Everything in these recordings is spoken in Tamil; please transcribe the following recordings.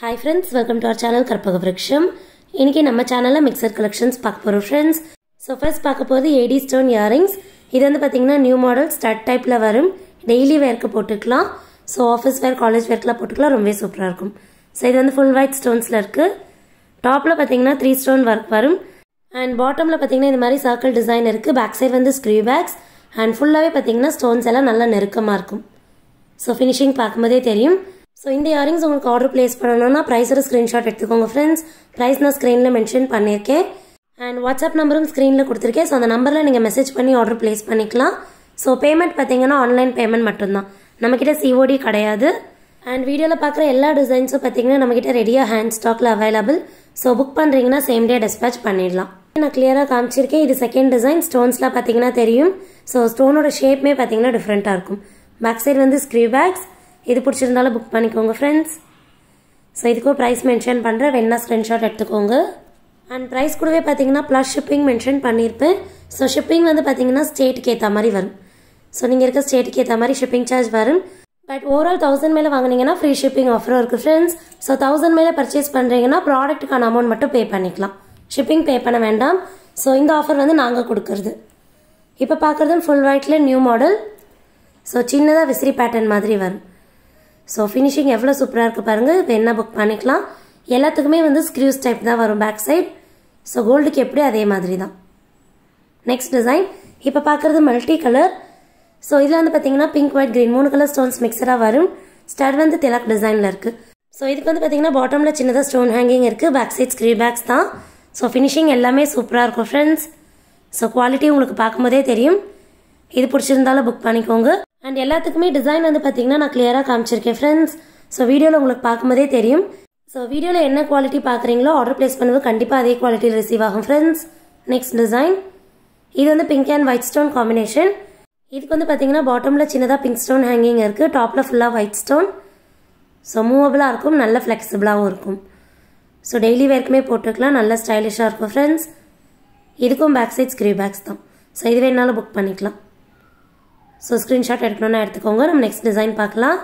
Hi friends welcome to our channel Karpaga Vriksham இன்னைக்கு நம்ம சேனலில் மிக்சர் கலெக்ஷன்ஸ் பார்க்க போகிறோம் ஃப்ரெண்ட்ஸ் ஸோ ஃபர்ஸ்ட் பார்க்க போகிறது ஏடி ஸ்டோன் இயரிங்ஸ் இது வந்து பார்த்தீங்கன்னா நியூ மாடல் ஸ்டட் டைப்பில் வரும். டெய்லி வேர்க்கு போட்டுக்கலாம். ஸோ ஆஃபீஸ் வேர் காலேஜ் வேர்க்கெலாம் போட்டுக்கலாம் ரொம்பவே சூப்பராக இருக்கும். ஸோ இது வந்து ஃபுல் ஒயிட் ஸ்டோன்ஸில் இருக்குது டாப்பில் பார்த்தீங்கன்னா த்ரீ ஸ்டோன் ஒர்க் வரும். அண்ட் பாட்டமில் பார்த்தீங்கன்னா இந்த மாதிரி சர்க்கிள் டிசைன் இருக்குது பேக் சைடு வந்து ஸ்க்ரீ பேக்ஸ் அண்ட் ஃபுல்லாகவே பார்த்தீங்கன்னா ஸ்டோன்ஸ் எல்லாம் நல்லா நெருக்கமாக இருக்கும். ஸோ ஃபினிஷிங் பார்க்கும்போதே தெரியும். ஸோ இந்த இயரிங்ஸ் உங்களுக்கு ஆர்டர் பிளேஸ் பண்ணணும்னா ப்ரைஸோட ஸ்க்ரீன்ஷாட் எடுத்துக்கோங்க ஃப்ரெண்ட்ஸ் ப்ரைஸ் நான் ஸ்க்ரீனில் மென்ஷன் பண்ணியிருக்கேன் அண்ட் வாட்ஸ்அப் நம்பரும் ஸ்க்ரீனில் கொடுத்துருக்கேன். ஸோ அந்த நம்பரில் நீங்கள் மெசேஜ் பண்ணி ஆர்டர் பிளேஸ் பண்ணிக்கலாம். ஸோ பேமெண்ட் பார்த்தீங்கன்னா ஆன்லைன் பேமெண்ட் மட்டும்தான். நம்மக்கிட்ட சிஓடி கிடையாது. அண்ட் வீடியோவில் பார்க்குற எல்லா டிசைன்ஸும் பார்த்தீங்கன்னா நம்மக்கிட்ட ரெடியாக ஹேண்ட் ஸ்டாக்கில் அவைலபிள் ஸோ புக் பண்ணுறீங்கன்னா சேம் டே டிஸ்பேச் பண்ணிடலாம். நான் கிளியராக காமிச்சிருக்கேன். இது செகண்ட் டிசைன் ஸ்டோன்ஸ்லாம் பார்த்தீங்கன்னா தெரியும். ஸோ ஸ்டோனோட ஷேப்மே பார்த்தீங்கன்னா டிஃப்ரெண்ட்டாக இருக்கும். பேக் சைடு வந்து ஸ்க்ரீ பேக்ஸ் இது பிடிச்சிருந்தாலும் புக் பண்ணிக்கோங்க ஃப்ரெண்ட்ஸ் ஸோ இதுக்கும் ப்ரைஸ் மென்ஷன் பண்ணுறேன் வேணா ஸ்க்ரீன்ஷாட் எடுத்துக்கோங்க. அண்ட் ப்ரைஸ் கூடவே பார்த்தீங்கன்னா ப்ளஸ் ஷிப்பிங் மென்ஷன் பண்ணியிருப்பேன். ஸோ ஷிப்பிங் வந்து பார்த்தீங்கன்னா ஸ்டேட்டுக்கு ஏற்ற மாதிரி வரும். ஸோ நீங்கள் இருக்க ஸ்டேட்டுக்கு ஏற்ற மாதிரி ஷிப்பிங் சார்ஜ் வரும். பட் ஓவரால் தௌசண்ட் மேலே வாங்கினீங்கன்னா ஃப்ரீ ஷிப்பிங் ஆஃபரும் இருக்குது ஃப்ரெண்ட்ஸ் ஸோ தௌசண்ட் மேலே பர்ச்சேஸ் பண்ணுறீங்கன்னா ப்ராடக்ட்டுக்கான அமௌண்ட் மட்டும் பே பண்ணிக்கலாம். ஷிப்பிங் பே பண்ண வேண்டாம். ஸோ இந்த ஆஃபர் வந்து நாங்கள் கொடுக்குறது. இப்போ பார்க்குறது ஃபுல் ஒயிட்டில் நியூ மாடல் ஸோ சின்னதாக விசிறி பேட்டர்ன் மாதிரி வரும். ஸோ ஃபினிஷிங் எவ்வளோ சூப்பராக இருக்குது பாருங்கள் வேணா புக் பண்ணிக்கலாம்? எல்லாத்துக்குமே வந்து ஸ்க்ரூஸ் டைப் தான் வரும் பேக் சைட் ஸோ கோல்டுக்கு எப்படி அதே மாதிரி தான் நெக்ஸ்ட் டிசைன் இப்போ பார்க்குறது மல்டி கலர் ஸோ இதில் வந்து பார்த்தீங்கன்னா பிங்க் ஒயிட் க்ரீன் மூணு கலர் ஸ்டோன்ஸ் மிக்சராக வரும். ஸ்டட் வந்து திலக் டிசைனில் இருக்குது ஸோ இதுக்கு வந்து பார்த்தீங்கன்னா பாட்டமில் சின்னதாக ஸ்டோன் ஹேங்கிங் இருக்குது பேக் சைட் ஸ்க்ரீ பேக்ஸ் தான். ஸோ ஃபினிஷிங் எல்லாமே சூப்பராக இருக்கும் ஃப்ரெண்ட்ஸ் ஸோ குவாலிட்டி உங்களுக்கு பார்க்கும்போதே தெரியும். இது பிடிச்சிருந்தாலும் புக் பண்ணிக்கோங்க. அண்ட் எல்லாத்துக்குமே டிசைன் வந்து பார்த்தீங்கன்னா நான் கிளியராக காமிச்சிருக்கேன் ஃப்ரெண்ட்ஸ் ஸோ வீடியோவில் உங்களுக்கு பார்க்கும்போதே தெரியும். ஸோ வீடியோவில் என்ன குவாலிட்டி பார்க்குறீங்களோ ஆர்டர் பிளேஸ் பண்ணுவது கண்டிப்பாக அதே குவாலிட்டியில் ரிசீவ் ஆகும் ஃப்ரெண்ட்ஸ் நெக்ஸ்ட் டிசைன் இது வந்து pink and white stone combination இதுக்கு வந்து பார்த்தீங்கன்னா பாட்டமில் சின்னதாக பிங்க் ஸ்டோன் ஹேங்கிங் இருக்குது டாப்பில் ஃபுல்லாக ஒயிட் ஸ்டோன் ஸோ மூவபிளாக இருக்கும் நல்ல ஃப்ளெக்சிபிளாகவும் இருக்கும். ஸோ டெய்லி வேர்க்குமே போட்டுக்கலாம் நல்ல ஸ்டைலிஷாக இருக்கும் ஃப்ரெண்ட்ஸ் இதுக்கும் பேக் சைட் ஸ்க்ரீ பேக்ஸ் தான். ஸோ இது வேணாலும் புக் பண்ணிக்கலாம். ஸோ ஸ்க்ரீன்ஷாட் எடுக்கணும்னா எடுத்துக்கோங்க. நம்ம நெக்ஸ்ட் டிசைன் பார்க்கலாம்.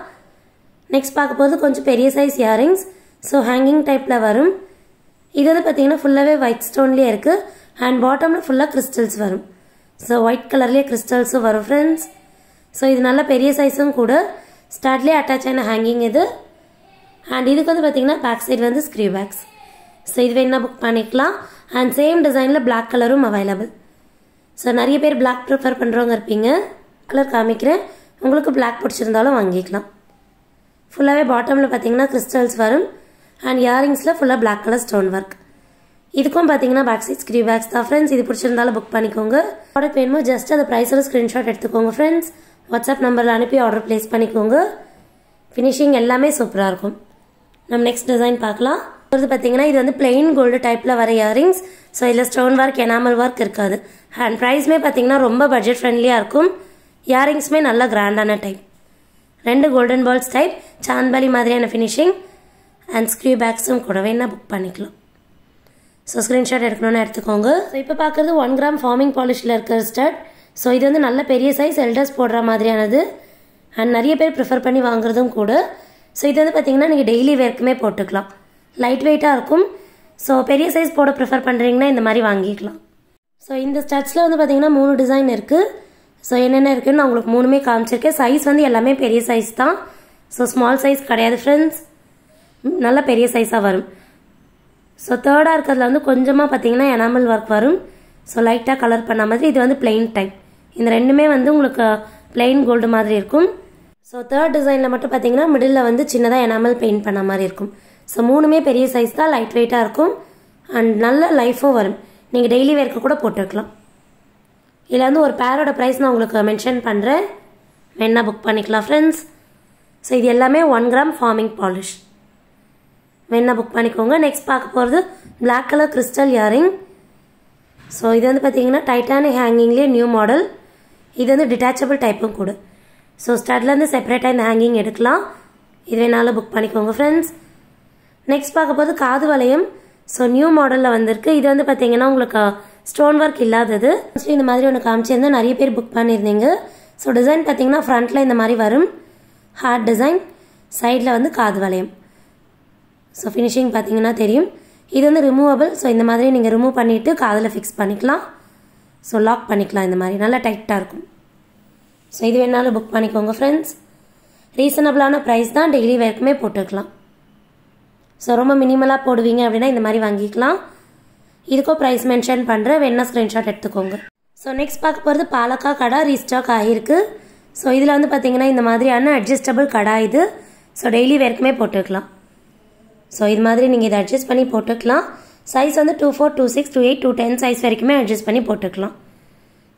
நெக்ஸ்ட் பார்க்க போது கொஞ்சம் பெரிய சைஸ் இயரிங்ஸ் ஸோ ஹேங்கிங் டைப்பில் வரும். இது வந்து பார்த்தீங்கன்னா ஃபுல்லாகவே ஒயிட் ஸ்டோன்லேயே இருக்குது அண்ட் பாட்டமில் ஃபுல்லாக கிறிஸ்டல்ஸ் வரும். ஸோ ஒயிட் கலர்லேயே கிறிஸ்டல்ஸும் வரும் ஃப்ரெண்ட்ஸ் ஸோ இது நல்ல பெரிய சைஸும் கூட. ஸ்டார்ட்லேயே அட்டாச் ஆன ஹேங்கிங் இது. அண்ட் இதுக்கு வந்து பார்த்தீங்கன்னா பேக் சைடு வந்து ஸ்க்ரீ பேக்ஸ் ஸோ இது வேணால் புக் பண்ணிக்கலாம். அண்ட் சேம் டிசைனில் பிளாக் கலரும் அவைலபிள் ஸோ நிறைய பேர் பிளாக் ப்ரிஃபர் பண்ணுறவங்க இருப்பீங்க. கலர் காமிக்கிறேன். உங்களுக்கு பிளாக் பிடிச்சிருந்தாலும் வாங்கிக்கலாம். ஃபுல்லாகவே பாட்டமில் பார்த்தீங்கன்னா கிறிஸ்டல்ஸ் வரும். அண்ட் இயரிங்ஸில் ஃபுல்லாக பிளாக் கலர் ஸ்டோன் ஒர்க் இதுக்கும் பார்த்தீங்கன்னா பேக் சைட் ஸ்க்ரீ பேக்ஸ் தான். ஃப்ரெண்ட்ஸ் இது பிடிச்சிருந்தாலும் புக் பண்ணிக்கோங்க. ப்ராடக்ட் வேணுமோ ஜஸ்ட் அந்த ப்ரைஸோட ஸ்க்ரீன்ஷாட் எடுத்துக்கோங்க ஃப்ரெண்ட்ஸ் வாட்ஸ்அப் நம்பரில் அனுப்பி ஆர்டர் ப்ளேஸ் பண்ணிக்கோங்க. ஃபினிஷிங் எல்லாமே சூப்பராக இருக்கும். நம்ம நெக்ஸ்ட் டிசைன் பார்க்கலாம். அடுத்து பார்த்தீங்கன்னா இது வந்து பிளெயின் கோல்டு டைப்பில் வர இயரிங்ஸ் ஸோ இதில் ஸ்டோன் ஒர்க் எனாமல் ஒர்க் இருக்காது. அண்ட் ப்ரைஸ்மே பார்த்தீங்கன்னா ரொம்ப பட்ஜெட் ஃப்ரெண்ட்லியாக இருக்கும். இயரிங்ஸுமே நல்லா கிராண்டான டைப் ரெண்டு கோல்டன் பால்ஸ் டைப் சாந்த்பாலி மாதிரியான ஃபினிஷிங் அண்ட் ஸ்க்ரீ பேக்ஸும் கூட வேணால் புக் பண்ணிக்கலாம். ஸோ ஸ்க்ரீன்ஷாட் எடுக்கணும்னு எடுத்துக்கோங்க. ஸோ இப்போ பார்க்குறது ஒன் கிராம் ஃபார்மிங் பாலிஷில் இருக்கிற ஸ்டட் ஸோ இது வந்து நல்ல பெரிய சைஸ் எல்டர்ஸ் போடுற மாதிரியானது. அண்ட் நிறைய பேர் ப்ரிஃபர் பண்ணி வாங்குறதும் கூட. ஸோ இது வந்து பார்த்தீங்கன்னா நீங்கள் டெய்லி வேர்க்குமே போட்டுக்கலாம். லைட் வெயிட்டாக இருக்கும். ஸோ பெரிய சைஸ் போட ப்ரிஃபர் பண்ணுறீங்கன்னா இந்த மாதிரி வாங்கிக்கலாம். ஸோ இந்த ஸ்டட்ஸில் வந்து பார்த்தீங்கன்னா மூணு டிசைன் இருக்குது ஸோ என்னென்ன இருக்குன்னு நான் உங்களுக்கு மூணுமே காமிச்சிருக்கேன். சைஸ் வந்து எல்லாமே பெரிய சைஸ் தான். ஸோ ஸ்மால் சைஸ் கிடையாது ஃப்ரெண்ட்ஸ் நல்ல பெரிய சைஸாக வரும். ஸோ தேர்டாக இருக்கிறதுல வந்து கொஞ்சமாக பார்த்தீங்கன்னா எனாமல் ஒர்க் வரும். ஸோ லைட்டாக கலர் பண்ண மாதிரி இது வந்து பிளெயின் டைப் இந்த ரெண்டுமே வந்து உங்களுக்கு பிளெயின் கோல்டு மாதிரி இருக்கும். ஸோ தேர்ட் டிசைனில் மட்டும் பார்த்தீங்கன்னா மிடில் வந்து சின்னதாக எனாமல் பெயிண்ட் பண்ண மாதிரி இருக்கும். ஸோ மூணுமே பெரிய சைஸ் தான் லைட் வெயிட்டாக இருக்கும். அண்ட் நல்ல லைஃபும் வரும். நீங்கள் டெய்லி வேர்க்கு கூட போட்டுக்கலாம் இதில் வந்து ஒரு பேரோட ப்ரைஸ் நான் உங்களுக்கு மென்ஷன் பண்ணுறேன் வேணா புக் பண்ணிக்கலாம் ஃப்ரெண்ட்ஸ் ஸோ இது எல்லாமே ஒன் கிராம் ஃபார்மிங் பாலிஷ் வேணா புக் பண்ணிக்கோங்க. நெக்ஸ்ட் பார்க்க போகிறது black colour crystal earring so இது வந்து பார்த்தீங்கன்னா டைட்டானிக் ஹேங்கிங்லேயே நியூ மாடல் இது வந்து டிட்டாச்சபிள் டைப்பும் கூட. ஸோ ஸ்டட்லேருந்து செப்பரேட்டாக இந்த ஹேங்கிங் எடுக்கலாம். இது வேணாலும் புக் பண்ணிக்கோங்க ஃப்ரெண்ட்ஸ் நெக்ஸ்ட் பார்க்க போகிறது காது வளையம். ஸோ நியூ மாடலில் வந்திருக்கு. இது வந்து பார்த்தீங்கன்னா உங்களுக்கு ஸ்டோன் ஒர்க் இல்லாதது. இந்த மாதிரி ஒன்று காமிச்சிருந்தா நிறைய பேர் புக் பண்ணியிருந்தீங்க. ஸோ டிசைன் பார்த்தீங்கன்னா ஃப்ரண்ட்டில் இந்த மாதிரி வரும். ஹார்ட் டிசைன் சைடில் வந்து காது வளையம். ஸோ ஃபினிஷிங் பார்த்தீங்கன்னா தெரியும். இது வந்து ரிமூவபிள் ஸோ இந்த மாதிரி நீங்கள் ரிமூவ் பண்ணிவிட்டு காதில் ஃபிக்ஸ் பண்ணிக்கலாம். ஸோ லாக் பண்ணிக்கலாம் இந்த மாதிரி. நல்லா டைட்டாக இருக்கும். ஸோ இது வேணாலும் புக் பண்ணிக்கோங்க ஃப்ரெண்ட்ஸ் ரீசனபிளான ப்ரைஸ் தான் டெய்லி வேர்க்குமே போட்டுக்கலாம் ஸோ ரொம்ப மினிமலாக போடுவீங்க அப்படின்னா இந்த மாதிரி வாங்கிக்கலாம். இதுக்கும் ப்ரைஸ் மென்ஷன் பண்ணுறேன் வேணா ஸ்க்ரீன்ஷாட் எடுத்துக்கோங்க. ஸோ நெக்ஸ்ட் பார்க்க போகிறது பாலக்கா கடா ரீஸ்டாக் ஆகிருக்கு ஸோ இதில் வந்து பார்த்தீங்கன்னா இந்த மாதிரியான அட்ஜஸ்டபிள் கடா இது. ஸோ டெய்லி வேர்க்குமே போட்டுக்கலாம். ஸோ இது மாதிரி நீங்கள் இதை அட்ஜஸ்ட் பண்ணி போட்டுக்கலாம். சைஸ் வந்து two four two six two eight two ten size வரைக்குமே அட்ஜஸ்ட் பண்ணி போட்டுக்கலாம்.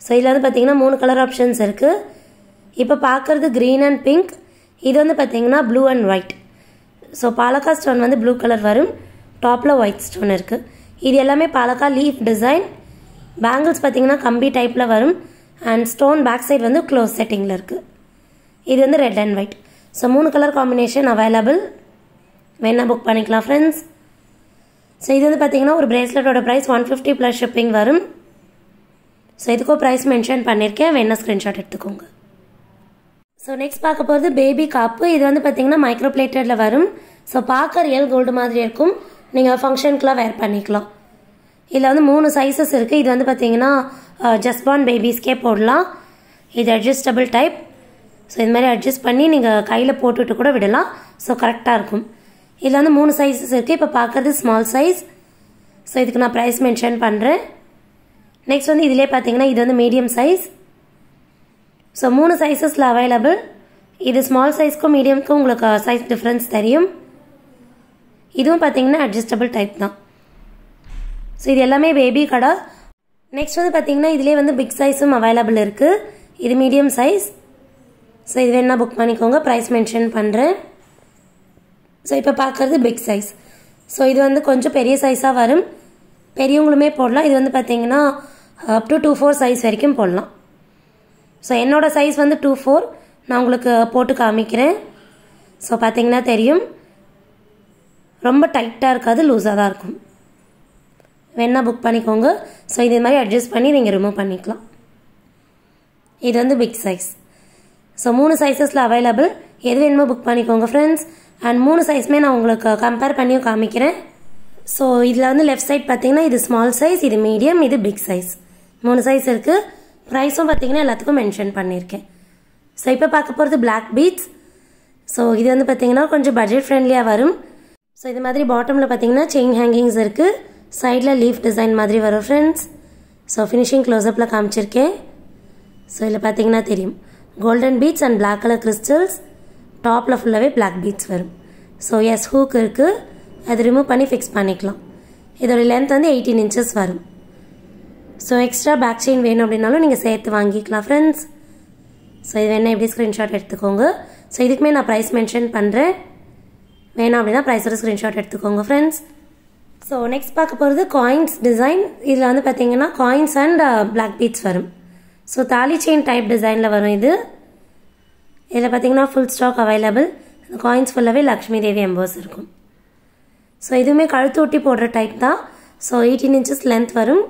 ஸோ இதில் வந்து பார்த்தீங்கன்னா மூணு கலர் ஆப்ஷன்ஸ் இருக்குது இப்போ பார்க்குறது க்ரீன் அண்ட் பிங்க் இது வந்து பார்த்தீங்கன்னா ப்ளூ அண்ட் ஒயிட் ஸோ பாலக்கா ஸ்டோன் வந்து ப்ளூ கலர் வரும். டாப்பில் ஒயிட் ஸ்டோன் இருக்குது இது எல்லாமே பாலக்கா லீஃப் டிசைன் பேங்கிள்ஸ் பார்த்தீங்கன்னா கம்பி டைப்பில் வரும். அண்ட் ஸ்டோன் பேக் சைடு வந்து க்ளோஸ் செட்டிங்கில் இருக்குது இது வந்து ரெட் அண்ட் ஒயிட் ஸோ மூணு கலர் காம்பினேஷன் அவைலபிள் வேணால் புக் பண்ணிக்கலாம் ஃப்ரெண்ட்ஸ் ஸோ இது வந்து பார்த்தீங்கன்னா ஒரு பிரேஸ்லெட்டோட price one fifty plus shipping வரும். ஸோ இதுக்கும் ப்ரைஸ் மென்ஷன் பண்ணியிருக்கேன் வேணால் ஸ்க்ரீன்ஷாட் எடுத்துக்கோங்க. ஸோ நெக்ஸ்ட் பார்க்க போகிறது பேபி காப்பு. இது வந்து பார்த்தீங்கன்னா மைக்ரோ பிளேட்டடில் வரும். ஸோ பார்க்க ரியல் கோல்டு மாதிரி இருக்கும். நீங்கள் ஃபங்க்ஷனுக்குலாம் வேர் பண்ணிக்கலாம். இதில் வந்து மூணு சைஸஸ் இருக்குது இது வந்து பார்த்தீங்கன்னா ஜஸ்ட் பார்ன் பேபிஸ்க்கே போடலாம். இது அட்ஜஸ்டபிள் டைப் ஸோ இது மாதிரி அட்ஜஸ்ட் பண்ணி நீங்கள் கையில் போட்டுட்டு கூட விடலாம். ஸோ கரெக்டாக இருக்கும். இதில் வந்து மூணு சைஸஸ் இருக்குது இப்போ பார்க்குறது ஸ்மால் சைஸ் ஸோ இதுக்கு நான் ப்ரைஸ் மென்ஷன் பண்ணுறேன் நெக்ஸ்ட் வந்து இதிலே பார்த்தீங்கன்னா இது வந்து மீடியம் சைஸ் ஸோ மூணு சைஸஸில் அவைலபிள் இது ஸ்மால் சைஸ்க்கும் மீடியம்க்கும் உங்களுக்கு சைஸ் டிஃப்ரென்ஸ் தெரியும். இதுவும் பார்த்தீங்கன்னா அட்ஜஸ்டபிள் டைப் தான். ஸோ இது எல்லாமே பேபி கடை. நெக்ஸ்ட் வந்து பார்த்தீங்கன்னா இதிலே வந்து பிக் சைஸும் அவைலபிள் இருக்குது இது மீடியம் சைஸ் ஸோ இது வேணால் புக் பண்ணிக்கோங்க. ப்ரைஸ் மென்ஷன் பண்ணுறேன் ஸோ இப்போ பார்க்குறது பிக் சைஸ் ஸோ இது வந்து கொஞ்சம் பெரிய சைஸாக வரும். பெரியவங்களுமே போடலாம். இது வந்து பார்த்தீங்கன்னா up to two four size வரைக்கும் போடலாம். ஸோ என்னோடய சைஸ் வந்து டூ ஃபோர் நான் உங்களுக்கு போட்டு காமிக்கிறேன். ஸோ பார்த்தீங்கன்னா தெரியும். ரொம்ப டைட்டாக இருக்காது லூஸாக தான் இருக்கும். வேணால் புக் பண்ணிக்கோங்க. ஸோ இதே மாதிரி அட்ஜஸ்ட் பண்ணி நீங்கள் ரிமூவ் பண்ணிக்கலாம். இது வந்து பிக் சைஸ் ஸோ மூணு சைஸஸில் அவைலபிள் எது வேணுமோ புக் பண்ணிக்கோங்க ஃப்ரெண்ட்ஸ் அண்ட் மூணு சைஸுமே நான் உங்களுக்கு கம்பேர் பண்ணியும் காமிக்கிறேன். ஸோ இதில் வந்து லெஃப்ட் சைட் பார்த்தீங்கன்னா இது ஸ்மால் சைஸ் இது மீடியம் இது பிக் சைஸ் மூணு சைஸ் இருக்குது ப்ரைஸும் பார்த்தீங்கன்னா எல்லாத்துக்கும் மென்ஷன் பண்ணியிருக்கேன். ஸோ இப்போ பார்க்க போகிறது பிளாக் பீட்ஸ் ஸோ இது வந்து பார்த்தீங்கன்னா கொஞ்சம் பட்ஜெட் ஃப்ரெண்ட்லியாக வரும். ஸோ இது மாதிரி பாட்டமில் பார்த்தீங்கன்னா செயின் ஹேங்கிங்ஸ் இருக்குது சைடில் லீஃப் டிசைன் மாதிரி வரும் ஃப்ரெண்ட்ஸ் ஸோ ஃபினிஷிங் க்ளோஸ்அப்பில் காமிச்சிருக்கேன். ஸோ இதில் பார்த்தீங்கன்னா தெரியும். Golden beads and black colour crystals டாப்பில் ஃபுல்லாகவே பிளாக் பீட்ஸ் வரும். ஸோ எஸ் ஹூக் இருக்குது அது ரிமூவ் பண்ணி ஃபிக்ஸ் பண்ணிக்கலாம். இதோட லென்த் வந்து எயிட்டீன் இன்ச்சஸ் வரும். ஸோ எக்ஸ்ட்ரா பேக் செயின் வேணும் அப்படின்னாலும் நீங்கள் சேர்த்து வாங்கிக்கலாம் ஃப்ரெண்ட்ஸ் ஸோ இது வேணால் எப்படி ஸ்க்ரீன்ஷாட் எடுத்துக்கோங்க. ஸோ இதுக்குமே நான் ப்ரைஸ் மென்ஷன் பண்ணுறேன் வேணும் அப்படின்னா ப்ரைஸோட ஸ்க்ரீன்ஷாட் எடுத்துக்கோங்க ஃப்ரெண்ட்ஸ் ஸோ நெக்ஸ்ட் பார்க்க போகிறது காயின்ஸ் டிசைன் இதில் வந்து பார்த்தீங்கன்னா காயின்ஸ் அண்ட் பிளாக் பீட்ஸ் வரும். ஸோ தாலி செயின் டைப் டிசைனில் வரும் இது. இதில் பார்த்தீங்கன்னா ஃபுல் ஸ்டாக் அவைலபிள் இந்த காயின்ஸ் ஃபுல்லாகவே லக்ஷ்மி தேவி எம்போஸ் இருக்கும். ஸோ இதுவுமே கழுத்து ஒட்டி போடுற டைப் தான். ஸோ எயிட்டீன் இன்ச்சஸ் லென்த் வரும்.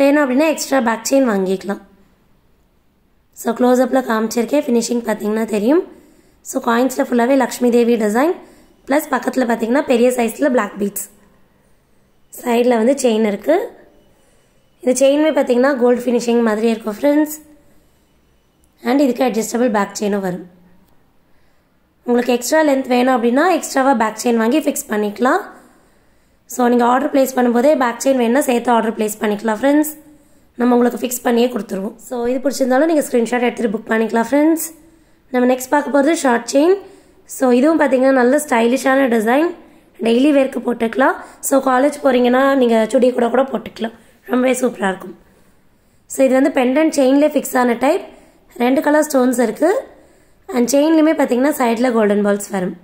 வேணும் அப்படின்னா எக்ஸ்ட்ரா பேக் செயின் வாங்கிக்கலாம். ஸோ க்ளோஸ்அப்பில் காமிச்சிருக்கேன். ஃபினிஷிங் பார்த்தீங்கன்னா தெரியும். ஸோ காயின்ஸில் ஃபுல்லாகவே லக்ஷ்மி தேவி டிசைன் ப்ளஸ் பக்கத்தில் பார்த்தீங்கன்னா பெரிய சைஸில் பிளாக் பீட்ஸ் சைடில் வந்து செயின் இருக்குது இந்த செயினுமே பார்த்தீங்கன்னா கோல்டு ஃபினிஷிங் மாதிரி இருக்கும் ஃப்ரெண்ட்ஸ் அண்ட் இதுக்கு அட்ஜஸ்டபிள் பேக் செயினும் வரும். உங்களுக்கு எக்ஸ்ட்ரா லென்த் வேணும் அப்படின்னா எக்ஸ்ட்ராவாக பேக் செயின் வாங்கி ஃபிக்ஸ் பண்ணிக்கலாம். ஸோ நீங்கள் ஆர்டர் ப்ளேஸ் பண்ணும்போதே பேக் செயின் வேணுன்னா சேர்த்து ஆர்டர் ப்ளேஸ் பண்ணிக்கலாம் ஃப்ரெண்ட்ஸ் நம்ம உங்களுக்கு ஃபிக்ஸ் பண்ணியே கொடுத்துருவோம். ஸோ இது பிடிச்சிருந்தாலும் நீங்கள் ஸ்க்ரீன்ஷாட் எடுத்துகிட்டு புக் பண்ணிக்கலாம் ஃப்ரெண்ட்ஸ் நம்ம நெக்ஸ்ட் பார்க்க போகிறது ஷார்ட் செயின் ஸோ இதுவும் பார்த்தீங்கன்னா நல்ல ஸ்டைலிஷான டிசைன் டெய்லி வேர்க்கு போட்டுக்கலாம். ஸோ காலேஜ் போகிறீங்கன்னா நீங்கள் சுடி கூட கூட போட்டுக்கலாம். ரொம்பவே சூப்பராக இருக்கும். ஸோ இது வந்து பெண்டன்ட் செயின்லேயே ஃபிக்ஸ் ஆன டைப் ரெண்டு கலர் ஸ்டோன்ஸ் இருக்குது அண்ட் செயின்லேயுமே பார்த்தீங்கன்னா சைடில் கோல்டன் பால்ஸ் வரும்.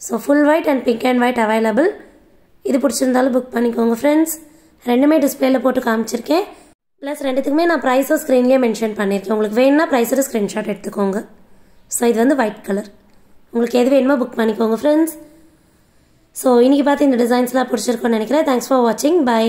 So full white and pink and white available இது பிடிச்சிருந்தாலும் புக் பண்ணிக்கோங்க ஃப்ரெண்ட்ஸ் ரெண்டுமே டிஸ்பிளேல போட்டு காமிச்சிருக்கேன். ப்ளஸ் ரெண்டுத்துக்குமே நான் ப்ரைஸும் ஸ்க்ரீன்லேயே மென்ஷன் பண்ணியிருக்கேன் உங்களுக்கு வேணும்னா ப்ரைஸோட ஸ்க்ரீன்ஷாட் எடுத்துக்கோங்க. ஸோ இது வந்து ஒயிட் கலர் உங்களுக்கு எது வேணுமோ புக் பண்ணிக்கோங்க ஃப்ரெண்ட்ஸ் ஸோ இன்றைக்கி பார்த்து இந்த டிசைன்ஸ்லாம் பிடிச்சிருக்கோன்னு நினைக்கிறேன். தேங்க்ஸ் ஃபார் வாட்சிங் பை